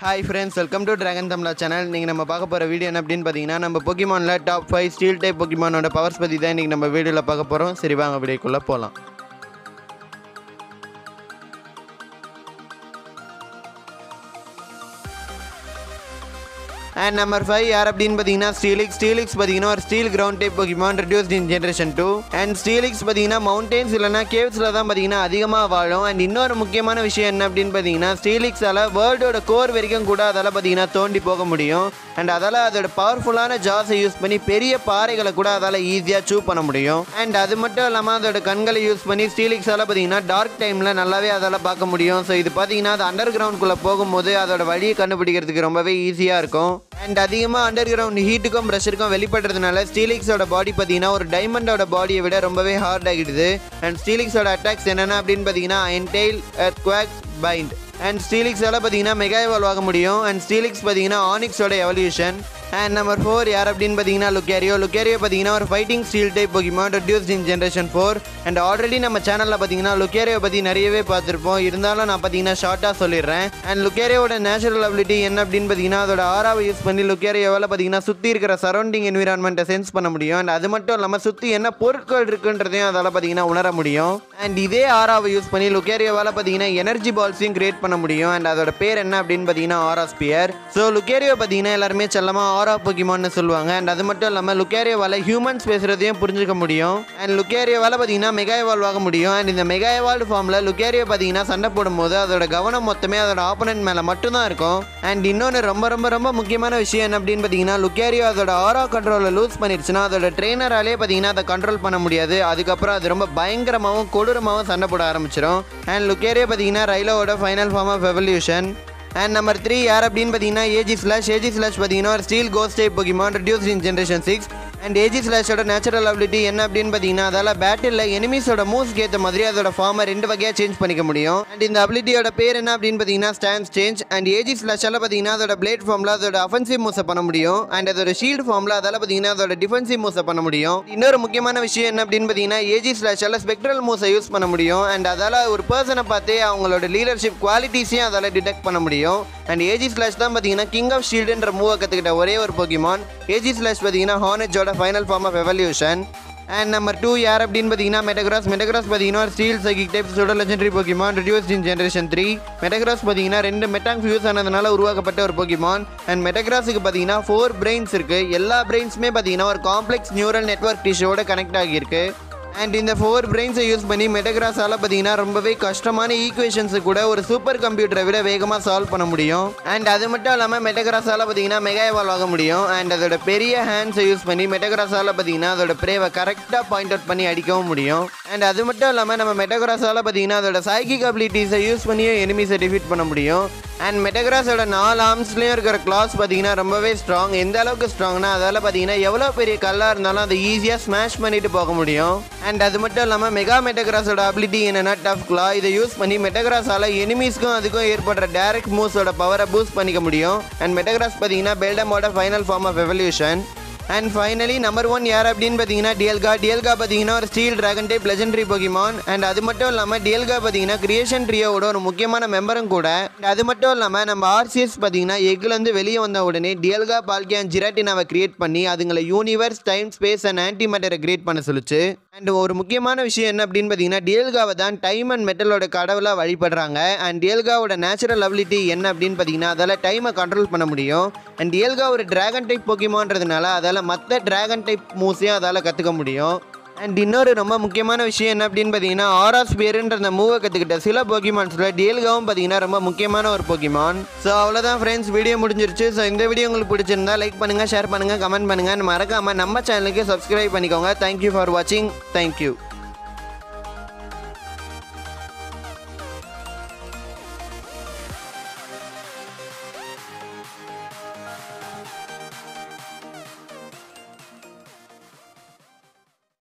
Hi friends welcome to Dragon Tamizha channel நீங்கள் நம்ம பார்க்க போகிற வீடியோ என்ன அப்படின்னு பார்த்தீங்கன்னா நம்ம பொக்கிமானில் டாப் ஃபைவ் ஸ்டீல் டைப் பொக்கிமானோட பவர்ஸ் பற்றி தான் இன்றைக்கி நம்ம வீடியோவில் பார்க்க போகிறோம் சரி வாங்க வீடியோக்குள்ளே போகலாம் அண்ட் நம்பர் ஃபைவ் யார் அப்படின்னு பார்த்தீங்கன்னா ஸ்டீலிக்ஸ் ஸ்டீலிக்ஸ் பார்த்தீங்கன்னா ஒரு steel ground type Pokemon reduced in generation two and Steelix பார்த்தீங்கன்னா மவுண்டன்ஸ் இல்லைனா கேவ்ஸில் தான் பார்த்தீங்கன்னா அதிகமாக வாழும். அண்ட் இன்னொரு முக்கியமான விஷயம் என்ன அப்படின்னு பார்த்தீங்கன்னா ஸ்டீலிக்ஸால் வேர்ல்டோட கோர் வரைக்கும் கூட அதால் பார்த்தீங்கன்னா தோண்டி போக முடியும். அண்ட் அதால் அதோட பவர்ஃபுல்லான ஜாஸை யூஸ் பண்ணி பெரிய பாறைகளை கூட அதால் ஈஸியாக சூ பண்ண முடியும். அண்ட் அது மட்டும் இல்லாமல் அதோட கண்களை யூஸ் பண்ணி ஸ்டீலிக்ஸால் பார்த்தீங்கன்னா டார்க் டைமில் நல்லாவே அதால் பார்க்க முடியும். ஸோ இது பார்த்தீங்கன்னா அது அண்டர் கிரவுண்ட்குள்ளே போகும்போது அதோட வழியை கண்டுபிடிக்கிறதுக்கு ரொம்பவே ஈஸியாக இருக்கும். அண்ட் அதிகமாக அண்டர் கிரவுண்ட் ஹீட்டுக்கும் ப்ரெஷருக்கும் வெளிப்படுறதுனால ஸ்டீலிக்ஸோட பாடி பார்த்தீங்கன்னா ஒரு டைமண்டோட பாடியை விட ரொம்பவே ஹார்ட் ஆகிடுது. அண்ட் ஸ்டீலிக்ஸோட அட்டாக்ஸ் என்னென்ன அப்படின்னு பார்த்தீங்கன்னா என்டெயில் குவாக் பைண்ட் அண்ட் ஸ்டீலிக்ஸால் பார்த்தீங்கன்னா மெகா எவால்வ் ஆக முடியும். அண்ட் ஸ்டீலிக்ஸ் பார்த்தீங்கன்னா ஆனிக்ஸோட எவல்யூஷன் அண்ட் நம்பர் ஃபோர் யார் அப்படின்னு பார்த்தீங்கன்னா லுக்கேரியோ. லுக்கேரியோ பார்த்தீங்கன்னா ஒரு fighting steel type Pokemon reduced in generation four and already நம்ம சேனலில் பார்த்தீங்கன்னா லுக்கேரியோ பற்றி நிறையவே பார்த்துருப்போம். இருந்தாலும் நான் பார்த்தீங்கன்னா ஷார்ட்டாக சொல்லிடுறேன். அண்ட் லுக்கேரியோட நேச்சுரல் அபிலிட்டி என்ன அப்படின்னு பார்த்தீங்கன்னா அதோட ஆறாவை யூஸ் பண்ணி லுக்கேரியோவால் பார்த்தீங்கன்னா சுற்றி இருக்கிற சரௌண்டிங் என்விரான்மெண்ட்டை சென்ஸ் பண்ண முடியும். அண்ட் அது மட்டும் இல்லாமல் சுற்றி என்ன பொருட்கள் இருக்குன்றதையும் அதால் பார்த்தீங்கன்னா உணர முடியும். அண்ட் இதே ஆறாவை யூஸ் பண்ணி லுக்கேரியோவால் பார்த்தீங்கன்னா எனர்ஜி பால்ஸையும் கிரியேட் பண்ண முடியும். அண்ட் அதோட பேர் என்ன அப்படின்னு பார்த்தீங்கன்னா ஆரா ஸ்பியர் ஸோ லுக்கேரியோ பார்த்தீங்கன்னா எல்லாருமே செல்லமாக ஆரா பொக்கிமான்னு சொல்லுவாங்க. அண்ட் அது மட்டும் இல்லாமல் லுக்கேரியோவால் ஹியூமன்ஸ் பேசுகிறதையும் புரிஞ்சுக்க முடியும். அண்ட் லுக்கேரியோவால் பார்த்தீங்கன்னா மெகா எவால்வ் ஆக முடியும். அண்ட் இந்த மெகா எவால்வ் ஃபார்மில் லுக்கேரியா பார்த்தீங்கன்னா சண்டை போடும்போது அதோட கவனம் மொத்தமே அதோட ஆப்போனன்ட் மேலே மட்டும்தான் இருக்கும். அண்ட் இன்னொன்று ரொம்ப ரொம்ப ரொம்ப முக்கியமான விஷயம் என்ன அப்படின்னு பார்த்தீங்கன்னா லுக்கேரியோ அதோட ஆரா கண்ட்ரோலை லூஸ் பண்ணிடுச்சுன்னா அதோட ட்ரெயினராலே பார்த்தீங்கன்னா அதை கண்ட்ரோல் பண்ண முடியாது. அதுக்கப்புறம் அது ரொம்ப பயங்கரமாகவும் கொடூரமாகவும் சண்டை போட ஆரம்பிச்சிடும் அண்ட் லுக்கேரியா பார்த்தீங்கன்னா ரைலோவோட final form of evolution and number three யார் அப்படின்னு பார்த்தீங்கன்னா ஏஜி ஸ்லாஷ் ஏஜி ஸ்லாஷ் பார்த்தீங்கன்னா ஒரு steel ghost type Pokemon reduced in generation six and AG ஸ்லாஷோட நேச்சுரல் அபிலிட்டி என்ன அப்படின்னு பார்த்தீங்கன்னா அதால் பேட்டில் எனிமீஸோட மூவ்ஸ்க்கு ஏற்ற மாதிரி அதோட ஃபார்மை ரெண்டு வகையாக சேஞ்ச் பண்ணிக்க முடியும். அண்ட் இந்த அபிலிட்டியோட பேர் என்ன அப்படின்னு பார்த்தீங்கன்னா ஸ்டான்ஸ் சேஞ்ச் அண்ட் ஏஜி ஸ்லாஷால் பார்த்தீங்கன்னா அதோட பிளேட் ஃபார்மில் அதோட அஃபென்சிவ் மூவ்ஸை பண்ண முடியும். அண்ட் அதோட ஷீல்டு ஃபார்மில் அதால் பார்த்தீங்கன்னா அதோட டிஃபென்சிவ் மூவ்ஸை பண்ண முடியும். இன்னொரு முக்கியமான விஷயம் என்ன அப்படின்னு பார்த்தீங்கன்னா ஏஜி ஸ்லாஷால் ஸ்பெக்ட்ரல் மூவ்ஸை யூஸ் பண்ண முடியும். அண்ட் அதால் ஒரு பர்சனை பார்த்தே அவங்களோட லீடர்ஷிப் குவாலிட்டிஸையும் அதால் டிடெக்ட் பண்ண முடியும். அண்ட் ஏஜி ஸ்லாஷ் தான் பார்த்தீங்கன்னா கிங் ஆஃப் ஷீல்டுன்ற மூவை கற்றுக்கிட்ட ஒரே ஒரு போக்கிமான் ஏஜி ஸ்லாஷ் பார்த்தீங்கன்னா ஹானேஜோட final form of evolution and number two யார் அப்படின்னு பார்த்தீங்கன்னா மெட்டகிராஸ் மெட்டகிராஸ் பார்த்தீங்கன்னா ஒரு steel psychic type சோட legendary Pokemon reduced in generation three Metagross பார்த்தீங்கன்னா ரெண்டு மெட்டாங் ஃபியூஸ் ஆனதுனால உருவாக்கப்பட்ட ஒரு போக்கிமான் அண்ட் மெட்டகிராஸுக்கு பார்த்தீங்கன்னா ஃபோர் பிரெயின்ஸ் இருக்குது எல்லா பிரெயின்ஸுமே பார்த்தீங்கன்னா ஒரு காம்ப்ளெக்ஸ் நியூரல் நெட்ஒர்க் டிஷ்யூவோட கனெக்ட் ஆகியிருக்கு. அண்ட் இந்த ஃபோர் பிரெயின்ஸை யூஸ் பண்ணி மெட்டகிராஸால் பார்த்தீங்கன்னா ரொம்பவே கஷ்டமான ஈக்குவேஷன்ஸு கூட ஒரு சூப்பர் கம்ப்யூட்டரை விட வேகமாக சால்வ் பண்ண முடியும். அண்ட் அது மட்டும் இல்லாமல் மெட்டகிராஸால் பார்த்தீங்கன்னா மெகா எவால்வ் ஆக முடியும். அண்ட் அதோட பெரிய ஹேண்ட்ஸை யூஸ் பண்ணி மெட்டகிராஸால் பார்த்தீங்கன்னா அதோட பிரேவை கரெக்டாக பாயிண்ட் அவுட் பண்ணி அடிக்கவும் முடியும். அண்ட் அது மட்டும் இல்லாமல் நம்ம மெட்டகிராஸால் பார்த்தீங்கன்னா அதோட சைக்கிக் அபிலிட்டிஸை யூஸ் பண்ணியும் எனிமிஸை டிஃபீட் பண்ண முடியும். அண்ட் மெட்டகிராஸோட நாலு ஆர்ம்ஸ்லேயும் இருக்கிற கிளாஸ் பார்த்தீங்கன்னா ரொம்பவே ஸ்ட்ராங் எந்த அளவுக்கு ஸ்ட்ராங்னா அதால் பார்த்தீங்கன்னா எவ்வளோ பெரிய கல்லாக இருந்தாலும் அதை ஈஸியாக ஸ்மாஷ் பண்ணிட்டு போக முடியும். அண்ட் அது மட்டும் இல்லாமல் மெகா மெட்டகிராஸோட அபிலிட்டி என்னென்னா டஃப் கிளா இதை யூஸ் பண்ணி மெட்டகிராஸால் எனிமீஸ்க்கும் அதுக்கும் ஏற்படுற டேரக்ட் மூவ்ஸோட பவரை பூஸ்ட் பண்ணிக்க முடியும். அண்ட் மெட்டகிராஸ் பார்த்தீங்கன்னா பெல்டமோட final form of evolution and finally number one யார் அப்படின்னு பார்த்தீங்கன்னா டிஎல்கா டிஎல்கா பார்த்தீங்கன்னா ஒரு steel dragon type legendary Pokemon and அது மட்டும் இல்லாமல் டிஎல்கா பார்த்தீங்கன்னா கிரியேஷன் ட்ரியோட ஒரு முக்கியமான மெம்பரும் கூட. அது மட்டும் இல்லாமல் நம்ம ஆர்சிஎஸ் பார்த்தீங்கன்னா எக்லேருந்து வெளியே வந்த உடனே டிஎல்கா பால்கியான் ஜிராட்டினாவை கிரியேட் பண்ணி அதுங்களை universe time space and anti மேட்டரை கிரியேட் பண்ண சொல்லிச்சு. அண்ட் ஒரு முக்கியமான விஷயம் என்ன அப்படின்னு பார்த்தீங்கன்னா டியல்காவை தான் டைம் அண்ட் மெட்டலோட கடவுளாக வழிபடுறாங்க. அண்ட் டியல்காவோட நேச்சுரல் அபிலிட்டி என்ன அப்படின்னு பார்த்தீங்கன்னா அதால் டைமை கண்ட்ரோல் பண்ண முடியும். அண்ட் டியல்கா ஒரு டிராகன் டைப் போக்கிமான்றதுனால அதால் மற்ற டிராகன் டைப் மூவ்ஸையும் அதால் கற்றுக்க முடியும். அண்ட் இன்னொரு ரொம்ப முக்கியமான விஷயம் என்ன அப்படின்னு பார்த்தீங்கன்னா ஆராஸ் பேருன்ற அந்த மூவை கற்றுக்கிட்ட சில போக்கிமான்ஸில் டிஎல்காவும் பார்த்தீங்கன்னா ரொம்ப முக்கியமான ஒரு போக்கிமான் ஸோ அவ்வளோதான் ஃப்ரெண்ட்ஸ் வீடியோ முடிஞ்சிருச்சு. ஸோ இந்த வீடியோ உங்களுக்கு பிடிச்சிருந்தா லைக் பண்ணுங்கள் ஷேர் பண்ணுங்கள் கமெண்ட் பண்ணுங்கள் மறக்காமல் நம்ம சேனலுக்கு சப்ஸ்கிரைப் பண்ணிக்கோங்க. தேங்க்யூ ஃபார் வாட்சிங் தேங்க்யூ